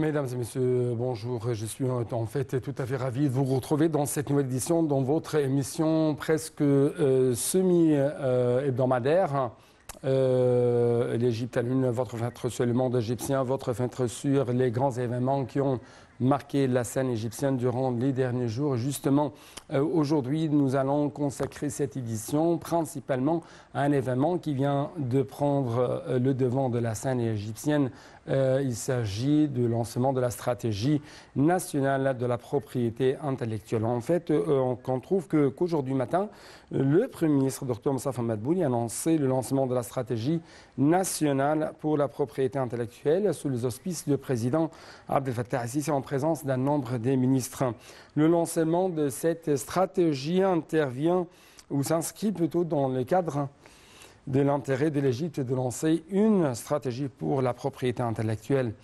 Mesdames et messieurs, bonjour. Je suis en fait tout à fait ravi de vous retrouver dans cette nouvelle édition, dans votre émission presque euh, semi-hebdomadaire. Euh, L'Égypte à l'une, votre fenêtre sur le monde égyptien, votre fenêtre sur les grands événements qui ont marqué la scène égyptienne durant les derniers jours. Justement, euh, aujourd'hui, nous allons consacrer cette édition principalement à un événement qui vient de prendre le devant de la scène égyptienne. Euh, il s'agit du lancement de la stratégie nationale de la propriété intellectuelle. En fait, on, trouve qu'aujourd'hui matin, le Premier ministre, Dr Moussa Madbouli, a annoncé le lancement de la stratégie nationale pour la propriété intellectuelle sous les auspices du président Abdel Fattah Sisi en présence d'un nombre des ministres. Le lancement de cette stratégie intervient ou s'inscrit plutôt dans le cadre de l'intérêt de l'Égypte de lancer une stratégie pour la propriété intellectuelle.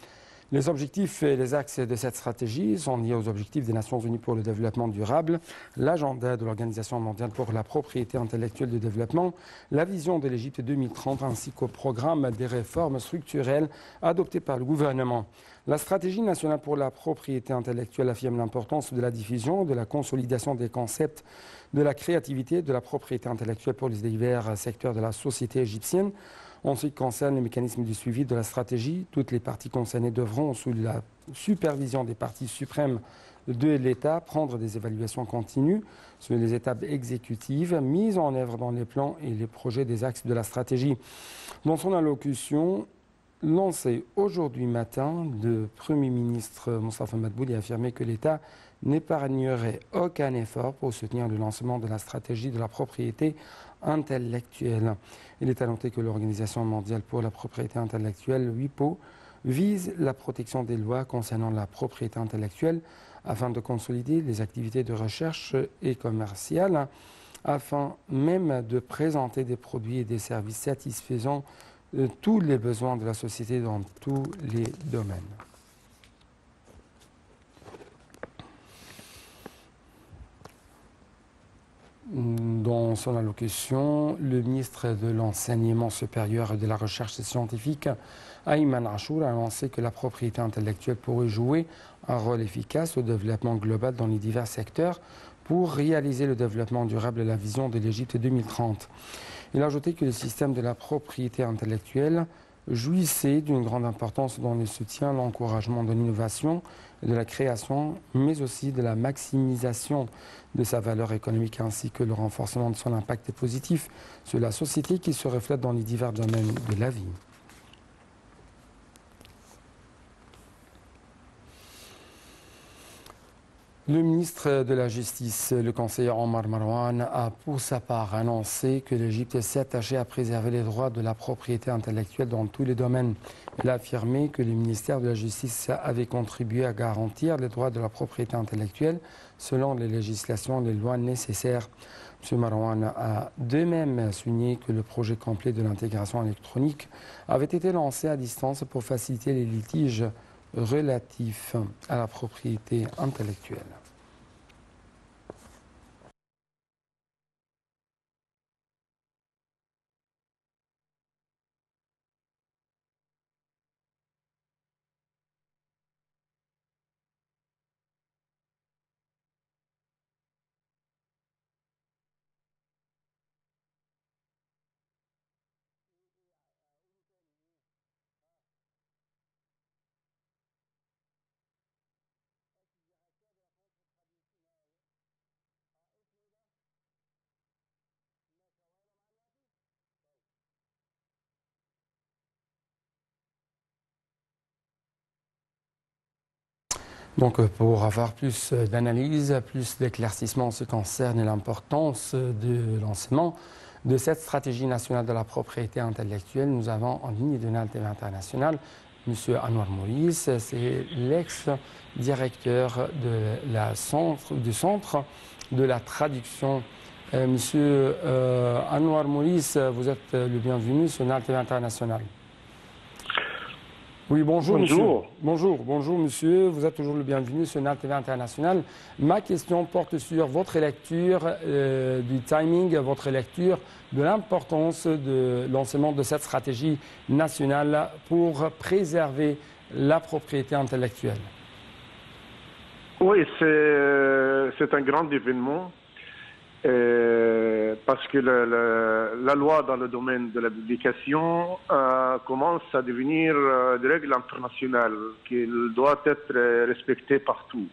Les objectifs et les axes de cette stratégie sont liés aux objectifs des Nations Unies pour le développement durable, l'agenda de l'Organisation mondiale pour la propriété intellectuelle de développement, la vision de l'Égypte 2030 ainsi qu'au programme des réformes structurelles adoptées par le gouvernement. La stratégie nationale pour la propriété intellectuelle affirme l'importance de la diffusion, de la consolidation des concepts de la créativité, de la propriété intellectuelle pour les divers secteurs de la société égyptienne. En ce qui concerne les mécanismes de suivi de la stratégie, toutes les parties concernées devront, sous la supervision des parties suprêmes de l'État, prendre des évaluations continues sur les étapes exécutives mises en œuvre dans les plans et les projets des axes de la stratégie. Dans son allocution, lancée aujourd'hui matin, le Premier ministre Moustapha Madbouli a affirmé que l'État n'épargnerait aucun effort pour soutenir le lancement de la stratégie de la propriété intellectuelle. Il est à noter que l'Organisation mondiale pour la propriété intellectuelle, WIPO, vise la protection des lois concernant la propriété intellectuelle afin de consolider les activités de recherche et commerciales, afin même de présenter des produits et des services satisfaisant tous les besoins de la société dans tous les domaines. Dans son allocution, le ministre de l'Enseignement supérieur et de la Recherche scientifique, Ayman Achour, a annoncé que la propriété intellectuelle pourrait jouer un rôle efficace au développement global dans les divers secteurs pour réaliser le développement durable et la vision de l'Égypte 2030. Il a ajouté que le système de la propriété intellectuelle jouissait d'une grande importance dans le soutien, l'encouragement de l'innovation de la création, mais aussi de la maximisation de sa valeur économique ainsi que le renforcement de son impact positif sur la société qui se reflète dans les divers domaines de la vie. Le ministre de la Justice, le conseiller Omar Marwan, a pour sa part annoncé que l'Égypte s'est attachée à préserver les droits de la propriété intellectuelle dans tous les domaines. Il a affirmé que le ministère de la Justice avait contribué à garantir les droits de la propriété intellectuelle selon les législations et les lois nécessaires. M. Marwan a de même souligné que le projet complet de l'intégration électronique avait été lancé à distance pour faciliter les litiges relatifs à la propriété intellectuelle. Donc euh, pour avoir plus euh, d'analyse, plus d'éclaircissement en ce qui concerne l'importance de lancement de cette stratégie nationale de la propriété intellectuelle, nous avons en ligne de l'Altv international M. Anwar Maurice, c'est l'ex-directeur centre, du centre de la traduction. Euh, Monsieur Anwar Maurice, vous êtes le bienvenu sur l'Altv international. Oui, bonjour, bonjour. monsieur. Bonjour, bonjour monsieur. Vous êtes toujours le bienvenu sur NAL TV International. Ma question porte sur votre lecture euh, du timing, votre lecture de l'importance de lancement de cette stratégie nationale pour préserver la propriété intellectuelle. Oui, c'est un grand événement parce que la loi dans le domaine de la publication euh, commence à devenir euh, des règles internationales qui doit être respectée partout.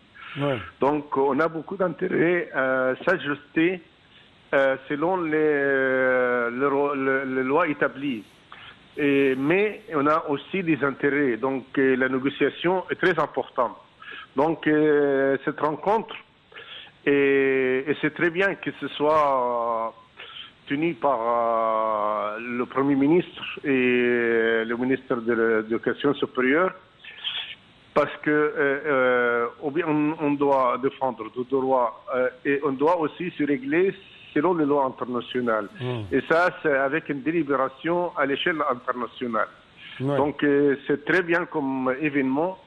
Donc on a beaucoup d'intérêt à s'ajuster euh, selon les, les, lois établies. Et, mais on a aussi des intérêts. Donc la négociation est très importante. Donc cette rencontre et, c'est très bien que ce soit tenu par euh, le Premier ministre et le ministre de l'Éducation supérieure, parce que euh, euh, on, doit défendre nos droits et on doit aussi se régler selon les lois internationales. Hmm. Et ça, c'est avec une délibération à l'échelle internationale. Donc, c'est très bien comme événement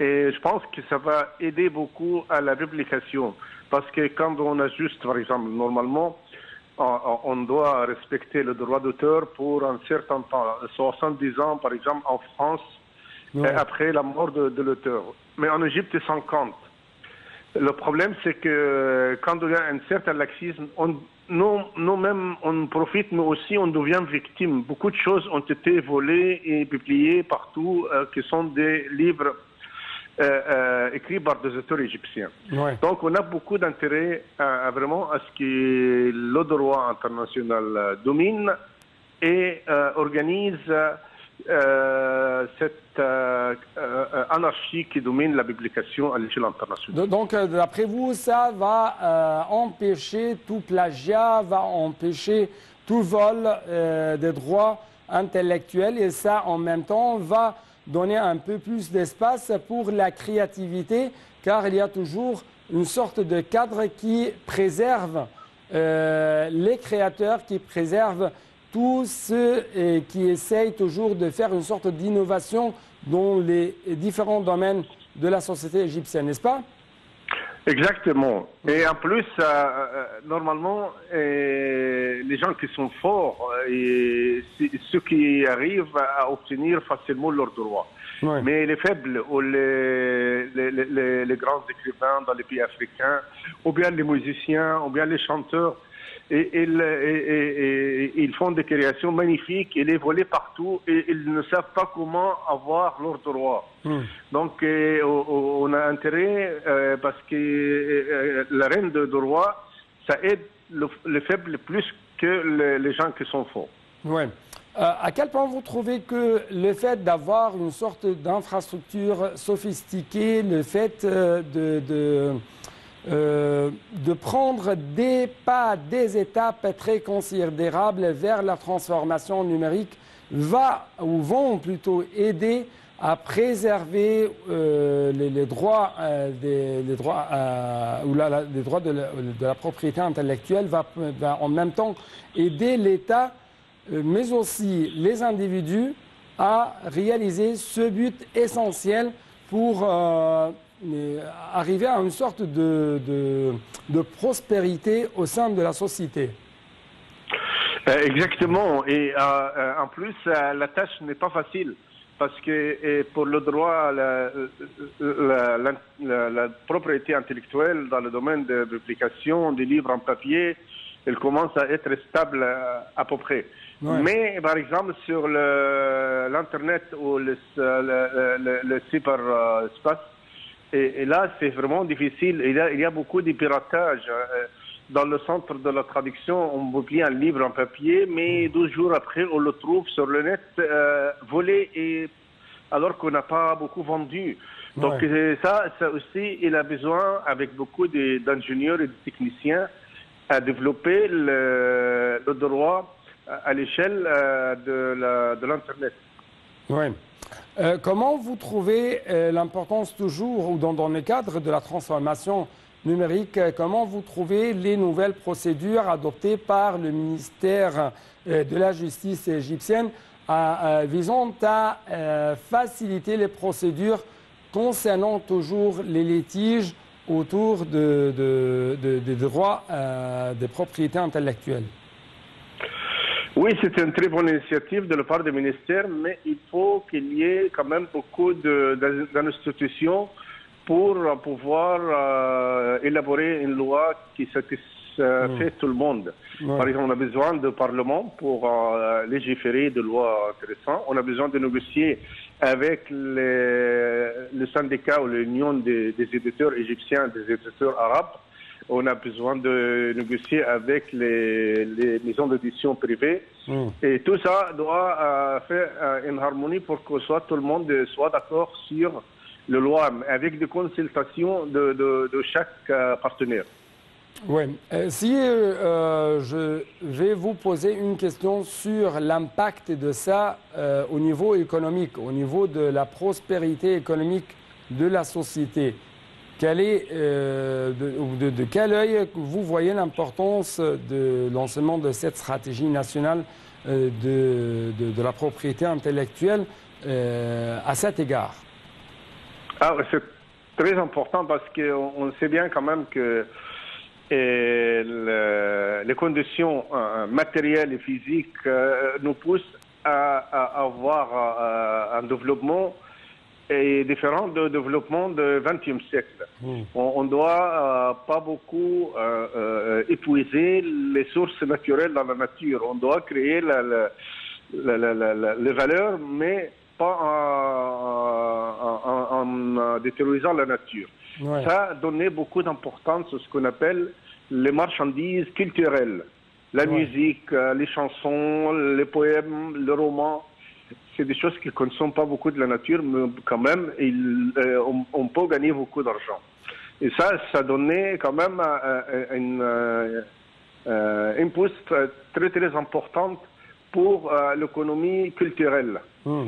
et je pense que ça va aider beaucoup à la publication. Parce que quand on ajuste, par exemple, normalement, on doit respecter le droit d'auteur pour un certain temps, 70 ans, par exemple, en France, après la mort de, l'auteur. Mais en Égypte, c'est 50. Le problème, c'est que quand il y a un certain laxisme, nous-mêmes, on profite, mais aussi on devient victime. Beaucoup de choses ont été volées et publiées partout, euh, qui sont des livres euh, euh, écrit par des auteurs égyptiens. Donc on a beaucoup d'intérêt à, vraiment à ce que le droit international euh, domine et organise cette anarchie qui domine la publication à l'échelle internationale. Donc, d'après vous, ça va empêcher tout plagiat, va empêcher tout vol des droits intellectuels et ça, en même temps, va donner un peu plus d'espace pour la créativité, car il y a toujours une sorte de cadre qui préserve euh, les créateurs, qui préserve tous ceux euh, qui essayent toujours de faire une sorte d'innovation dans les différents domaines de la société égyptienne, n'est-ce pas? Exactement. Et en plus, euh, normalement, les gens qui sont forts, et ceux qui arrivent à obtenir facilement leurs droits. Mais les faibles ou les, les, grands écrivains dans les pays africains, ou bien les musiciens, ou bien les chanteurs, et, ils font des créations magnifiques, et les volent partout, et ils ne savent pas comment avoir leurs droits. Hmm. Donc, euh, on a intérêt, euh, parce que euh, la reine de droit, ça aide les faibles plus que les, gens qui sont forts. Ouais. à quel point vous trouvez que le fait d'avoir une sorte d'infrastructure sophistiquée, le fait de euh, de prendre des pas, des étapes très considérables vers la transformation numérique va ou vont plutôt aider à préserver euh, les, droits, euh, des, droits ou les droits de la, propriété intellectuelle, va, en même temps aider l'État, mais aussi les individus à réaliser ce but essentiel pour mais arriver à une sorte de, de, prospérité au sein de la société. Euh, exactement. Et euh, euh, en plus, la tâche n'est pas facile parce que pour le droit, la, la, propriété intellectuelle dans le domaine de publication des livres en papier, elle commence à être stable à, peu près. Mais par exemple sur l'Internet ou le, le cyberspace, et, là, c'est vraiment difficile. Il y, a, il y a beaucoup de piratage. Euh, dans le centre de la traduction, on publie un livre en papier, mais 12 jours après, on le trouve sur le net euh, volé, et, alors qu'on n'a pas beaucoup vendu. Donc ça, ça aussi, il a besoin, avec beaucoup d'ingénieurs et de techniciens, à développer le, le droit à l'échelle euh, de l'Internet. Oui. Euh, comment vous trouvez euh, l'importance toujours, ou dans, le cadre de la transformation numérique, euh, comment vous trouvez les nouvelles procédures adoptées par le ministère de la Justice égyptienne visant à faciliter les procédures concernant toujours les litiges autour des droits des propriétés intellectuelles? Oui, c'est une très bonne initiative de la part du ministère, mais il faut qu'il y ait quand même beaucoup d'institutions pour pouvoir euh, élaborer une loi qui satisfait mmh. tout le monde. Par exemple, on a besoin de parlement pour euh, légiférer de lois intéressantes. On a besoin de négocier avec les, le syndicat ou l'union des, éditeurs égyptiens, des éditeurs arabes. On a besoin de négocier avec les, maisons d'édition privées. Hmm. Et tout ça doit euh, faire euh, une harmonie pour que soit, tout le monde soit d'accord sur le loi, avec des consultations de, de chaque euh, partenaire. Oui. Euh, si euh, je vais vous poser une question sur l'impact de ça euh, au niveau économique, au niveau de la prospérité économique de la société, est, de, quel œil vous voyez l'importance de lancement de cette stratégie nationale de, la propriété intellectuelle à cet égard? Ah, C'est très important parce qu'on sait bien quand même que les conditions euh, matérielles et physiques euh, nous poussent à, avoir euh, un développement et différent de développement du XXe siècle. Hmm. On, ne doit pas beaucoup épuiser les sources naturelles dans la nature. On doit créer les valeurs, mais pas en, détruisant la nature. Ça a donné beaucoup d'importance à ce qu'on appelle les marchandises culturelles. La musique, euh, les chansons, les poèmes, les romans, c'est des choses qui ne consomment pas beaucoup de la nature, mais quand même, euh, on, peut gagner beaucoup d'argent. Et ça, ça donnait quand même euh, une, une pousse très très importante pour l'économie culturelle. Hmm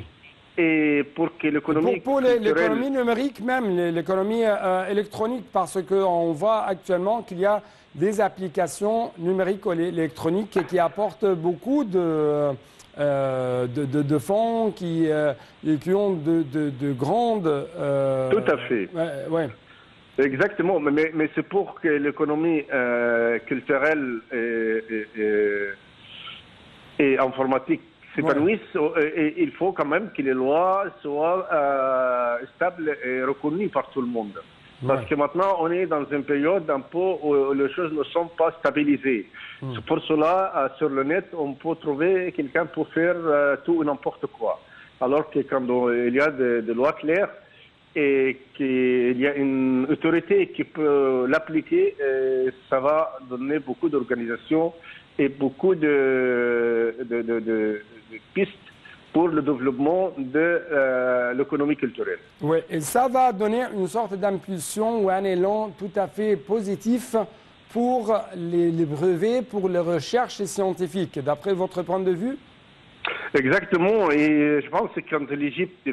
et pour que l'économie pour, l'économie numérique même, l'économie euh, électronique, parce qu'on voit actuellement qu'il y a des applications numériques ou électroniques qui apportent beaucoup de, euh, de, fonds, qui, euh, qui ont de, de grandes... Tout à fait. Ouais, Exactement, mais, mais c'est pour que l'économie culturelle et informatique s'épanouissent, et il faut quand même que les lois soient euh, stables et reconnues par tout le monde. Parce que maintenant, on est dans une période un peu où les choses ne sont pas stabilisées. Hmm. Pour cela, euh, sur le net, on peut trouver quelqu'un pour faire euh, tout et n'importe quoi. Alors que quand il y a des lois claires et qu'il y a une autorité qui peut l'appliquer, ça va donner beaucoup d'organisations et beaucoup de, de, de, pistes pour le développement de euh, l'économie culturelle. Oui, et ça va donner une sorte d'impulsion ou un élan tout à fait positif pour les, brevets, pour les recherches scientifiques, d'après votre point de vue? Exactement, et je pense que quand l'Égypte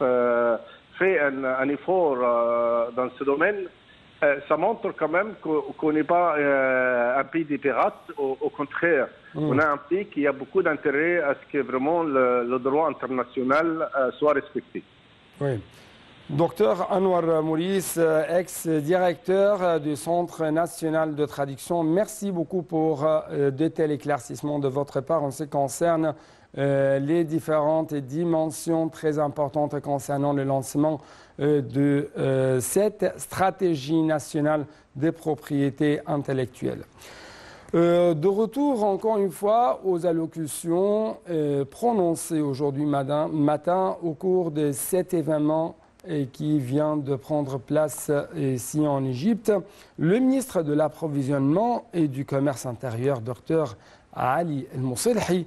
euh, fait un, effort euh, dans ce domaine, euh, ça montre quand même qu'on n'est pas euh, un pays des pirates. Au, contraire, mm. on a un pays qui a beaucoup d'intérêt à ce que vraiment le, droit international euh, soit respecté. Oui. Docteur Anwar Maurice, ex-directeur du Centre national de traduction, merci beaucoup pour de tels éclaircissements de votre part en ce qui concerne les différentes dimensions très importantes concernant le lancement euh, de euh, cette stratégie nationale des propriétés intellectuelles. Euh, de retour encore une fois aux allocutions prononcées aujourd'hui matin, matin, au cours de cet événement qui vient de prendre place ici en Égypte, le ministre de l'Approvisionnement et du Commerce intérieur, Dr Ali El-Mousselhi,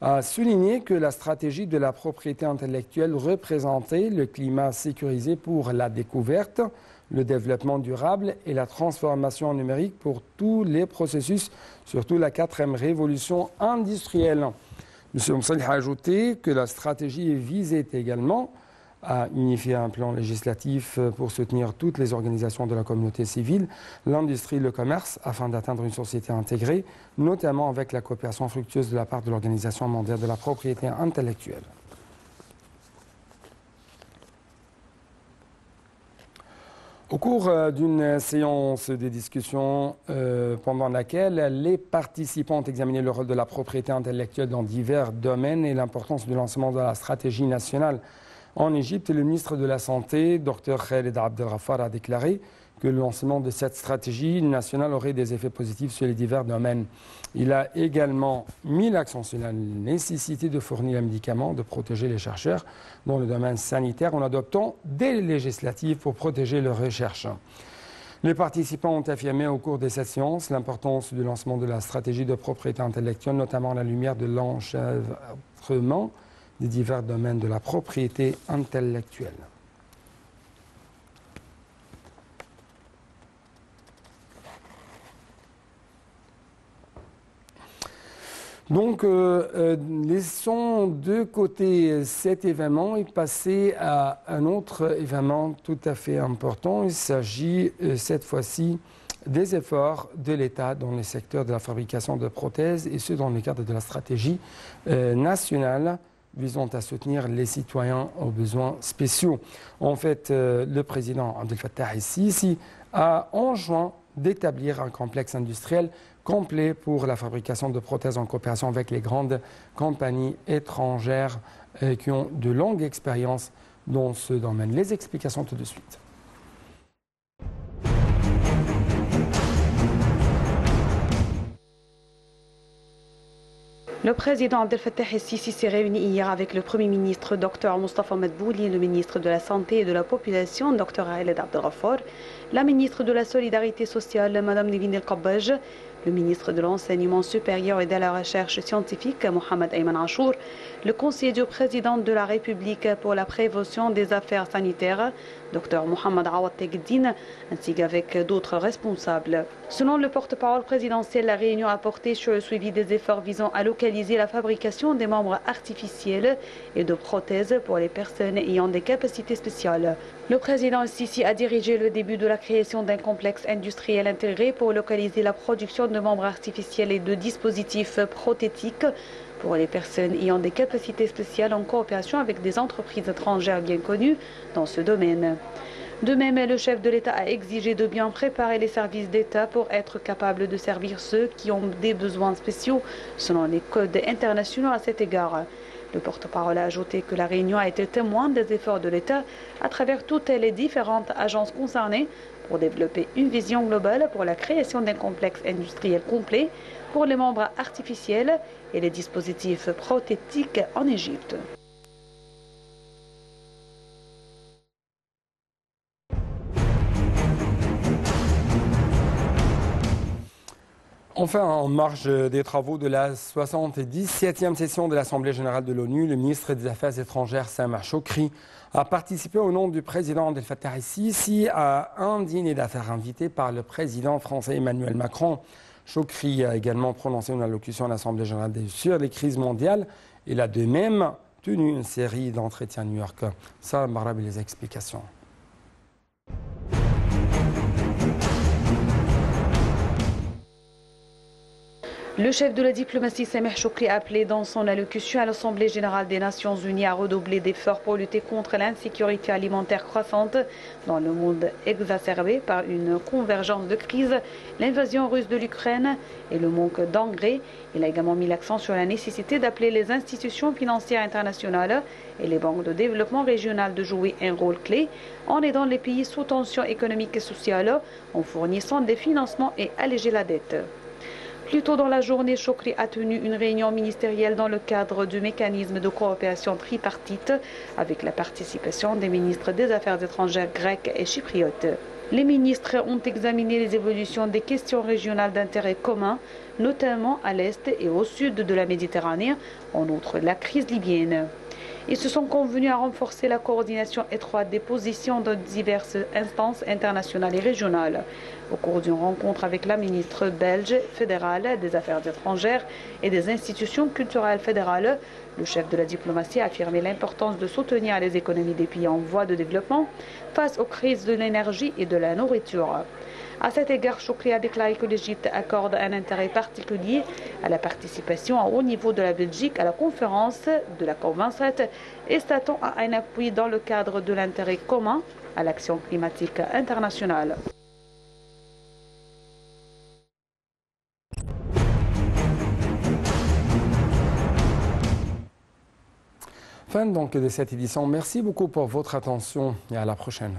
a souligné que la stratégie de la propriété intellectuelle représentait le climat sécurisé pour la découverte, le développement durable et la transformation numérique pour tous les processus, surtout la quatrième révolution industrielle. M. Moussel a ajouté que la stratégie visait également à unifier un plan législatif pour soutenir toutes les organisations de la communauté civile, l'industrie le commerce, afin d'atteindre une société intégrée, notamment avec la coopération fructueuse de la part de l'Organisation mondiale de la propriété intellectuelle. Au cours euh, d'une séance de discussion euh, pendant laquelle les participants ont examiné le rôle de la propriété intellectuelle dans divers domaines et l'importance du lancement de la stratégie nationale en Égypte, le ministre de la Santé, Dr Khaled Abdelrafar, a déclaré que le lancement de cette stratégie nationale aurait des effets positifs sur les divers domaines. Il a également mis l'accent sur la nécessité de fournir les médicaments, de protéger les chercheurs dans le domaine sanitaire en adoptant des législatives pour protéger leurs recherches. Les participants ont affirmé au cours de cette séance l'importance du lancement de la stratégie de propriété intellectuelle, notamment à la lumière de l'enchèvrement des divers domaines de la propriété intellectuelle. Donc, euh, euh, laissons de côté cet événement et passer à un autre événement tout à fait important. Il s'agit euh, cette fois-ci des efforts de l'État dans le secteur de la fabrication de prothèses et ce dans le cadre de la stratégie nationale visant à soutenir les citoyens aux besoins spéciaux. En fait, le président Abdel Fattah Sisi a enjoint d'établir un complexe industriel complet pour la fabrication de prothèses en coopération avec les grandes compagnies étrangères euh, qui ont de longues expériences dans ce domaine. Les explications tout de suite. Le président Abdel Fattah el-Sisi s'est réuni hier avec le Premier ministre Dr Mustafa Madbouli, le ministre de la Santé et de la Population Dr Aeled Abdelrafar, la ministre de la Solidarité sociale Mme Nevin El-Kabbaj, le ministre de l'Enseignement supérieur et de la Recherche scientifique, Mohamed Ayman Achour, le conseiller du président de la République pour la prévention des affaires sanitaires, Dr Mohamed Awad Tegdin, ainsi qu'avec d'autres responsables. Selon le porte-parole présidentiel, la réunion a porté sur le suivi des efforts visant à localiser la fabrication des membres artificiels et de prothèses pour les personnes ayant des capacités spéciales. Le président Sisi a dirigé le début de la création d'un complexe industriel intégré pour localiser la production de membres artificiels et de dispositifs prothétiques pour les personnes ayant des capacités spéciales en coopération avec des entreprises étrangères bien connues dans ce domaine. De même, le chef de l'État a exigé de bien préparer les services d'État pour être capable de servir ceux qui ont des besoins spéciaux selon les codes internationaux à cet égard. Le porte-parole a ajouté que la Réunion a été témoin des efforts de l'État à travers toutes les différentes agences concernées pour développer une vision globale pour la création d'un complexe industriel complet pour les membres artificiels et les dispositifs prothétiques en Égypte. Enfin, en marge des travaux de la 77e session de l'Assemblée générale de l'ONU, le ministre des Affaires étrangères, Samar Chokri, a participé au nom du président Abdel Fattah ici à un dîner d'affaires invité par le président français Emmanuel Macron. Chokri a également prononcé une allocution à l'Assemblée générale sur les crises mondiales. Il a de même tenu une série d'entretiens à New York. Ça, Marab, les explications. Le chef de la diplomatie Sameh Choukri a appelé dans son allocution à l'Assemblée générale des Nations unies à redoubler d'efforts pour lutter contre l'insécurité alimentaire croissante dans le monde exacerbé par une convergence de crises, l'invasion russe de l'Ukraine et le manque d'engrais. Il a également mis l'accent sur la nécessité d'appeler les institutions financières internationales et les banques de développement régionales de jouer un rôle clé en aidant les pays sous tension économique et sociale, en fournissant des financements et alléger la dette. Plus tôt dans la journée, Chokri a tenu une réunion ministérielle dans le cadre du mécanisme de coopération tripartite avec la participation des ministres des Affaires étrangères grecs et chypriotes. Les ministres ont examiné les évolutions des questions régionales d'intérêt commun, notamment à l'est et au sud de la Méditerranée, en outre la crise libyenne. Ils se sont convenus à renforcer la coordination étroite des positions de diverses instances internationales et régionales. Au cours d'une rencontre avec la ministre belge fédérale des Affaires étrangères et des institutions culturelles fédérales, le chef de la diplomatie a affirmé l'importance de soutenir les économies des pays en voie de développement face aux crises de l'énergie et de la nourriture. À cet égard, Choukri a déclaré que l'Égypte accorde un intérêt particulier à la participation à haut niveau de la Belgique à la conférence de la COP27 et s'attend à un appui dans le cadre de l'intérêt commun à l'action climatique internationale. Fin donc de cette édition. Merci beaucoup pour votre attention et à la prochaine.